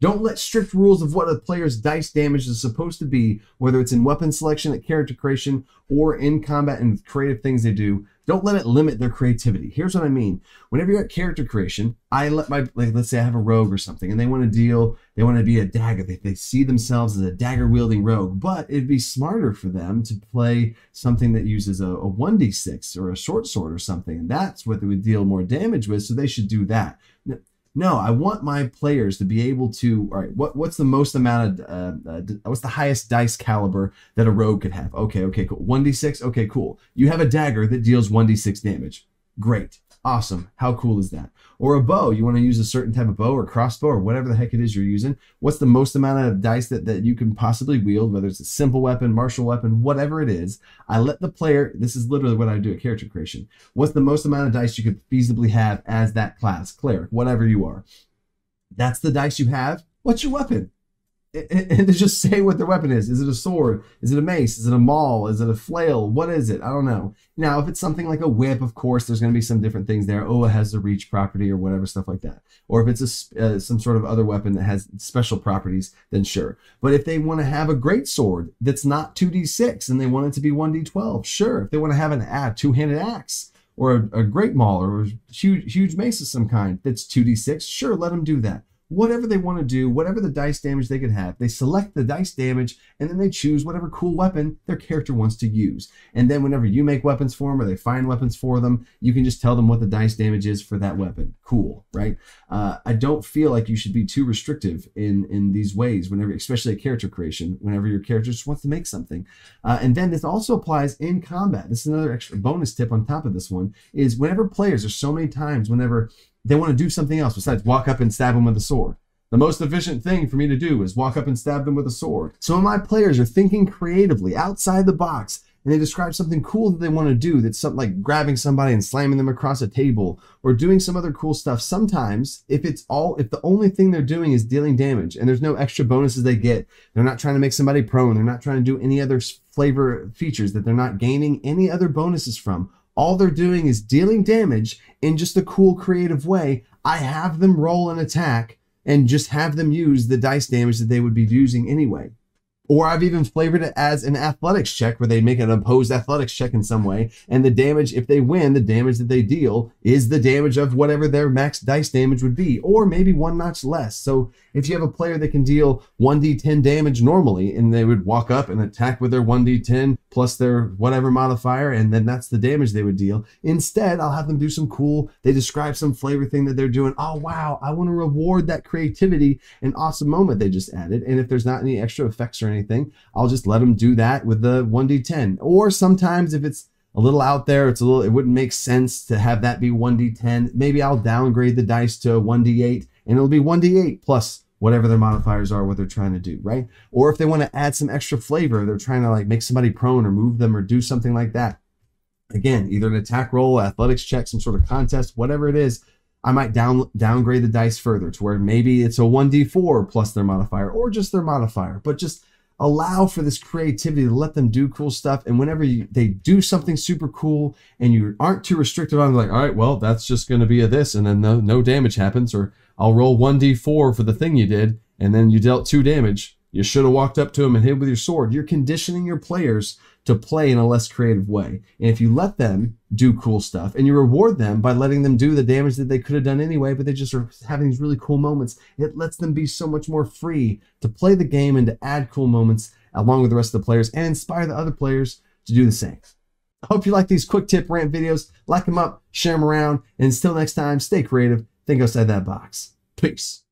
Don't let strict rules of what a player's dice damage is supposed to be, whether it's in weapon selection, at character creation, or in combat and creative things they do. Don't let it limit their creativity. Here's what I mean. Whenever you're at character creation, I let my, like, let's say I have a rogue or something, and they want to deal, they want to be a dagger. They, they see themselves as a dagger wielding rogue, but it'd be smarter for them to play something that uses a, a 1d6 or a short sword or something. And that's what they would deal more damage with, so they should do that. No, I want my players to be able to. All right, what what's the most amount of uh, uh, what's the highest dice caliber that a rogue could have? Okay, okay, cool. One d six. Okay, cool. You have a dagger that deals one d six damage. Great. Awesome. How cool is that? Or a bow. You want to use a certain type of bow or crossbow or whatever the heck it is you're using. What's the most amount of dice that, that you can possibly wield, whether it's a simple weapon, martial weapon, whatever it is. I let the player, this is literally what I do at character creation. What's the most amount of dice you could feasibly have as that class, cleric, whatever you are? That's the dice you have. What's your weapon? and to just say what their weapon is. Is it a sword? Is it a mace? Is it a maul? Is it a flail? What is it? I don't know. Now, if it's something like a whip, of course, there's going to be some different things there. Oh, it has the reach property or whatever, stuff like that. Or if it's a, uh, some sort of other weapon that has special properties, then sure. But if they want to have a great sword that's not 2d6 and they want it to be 1d12, sure. If they want to have an a two-handed axe or a, a great maul or a huge, huge mace of some kind that's 2d6, sure, let them do that whatever they want to do, whatever the dice damage they could have. They select the dice damage and then they choose whatever cool weapon their character wants to use. And then whenever you make weapons for them or they find weapons for them, you can just tell them what the dice damage is for that weapon. Cool, right? Uh, I don't feel like you should be too restrictive in in these ways whenever, especially at character creation, whenever your character just wants to make something. Uh, and then this also applies in combat. This is another extra bonus tip on top of this one is whenever players, there's so many times whenever they want to do something else besides walk up and stab them with a sword. The most efficient thing for me to do is walk up and stab them with a sword. So my players are thinking creatively outside the box and they describe something cool that they want to do that's something like grabbing somebody and slamming them across a table or doing some other cool stuff sometimes if it's all if the only thing they're doing is dealing damage and there's no extra bonuses they get they're not trying to make somebody prone they're not trying to do any other flavor features that they're not gaining any other bonuses from all they're doing is dealing damage in just a cool, creative way. I have them roll an attack and just have them use the dice damage that they would be using anyway. Or I've even flavored it as an athletics check where they make an opposed athletics check in some way. And the damage, if they win, the damage that they deal is the damage of whatever their max dice damage would be, or maybe one notch less. So if you have a player that can deal 1d10 damage normally, and they would walk up and attack with their 1d10 plus their whatever modifier, and then that's the damage they would deal. Instead, I'll have them do some cool, they describe some flavor thing that they're doing. Oh, wow, I want to reward that creativity and awesome moment they just added. And if there's not any extra effects or anything, anything, I'll just let them do that with the 1d10. Or sometimes if it's a little out there, it's a little, it wouldn't make sense to have that be 1d10. Maybe I'll downgrade the dice to 1d8 and it'll be 1d8 plus whatever their modifiers are, what they're trying to do, right? Or if they want to add some extra flavor, they're trying to like make somebody prone or move them or do something like that. Again, either an attack roll, athletics check, some sort of contest, whatever it is, I might down downgrade the dice further to where maybe it's a 1d4 plus their modifier or just their modifier, but just allow for this creativity to let them do cool stuff. And whenever you, they do something super cool and you aren't too restrictive on like, all right, well, that's just going to be a this and then no, no damage happens or I'll roll 1d4 for the thing you did and then you dealt two damage. You should have walked up to him and hit with your sword. You're conditioning your players to play in a less creative way. And if you let them do cool stuff and you reward them by letting them do the damage that they could have done anyway, but they just are having these really cool moments, it lets them be so much more free to play the game and to add cool moments along with the rest of the players and inspire the other players to do the same. I hope you like these quick tip rant videos. Like them up, share them around, and until next time, stay creative, think outside that box. Peace.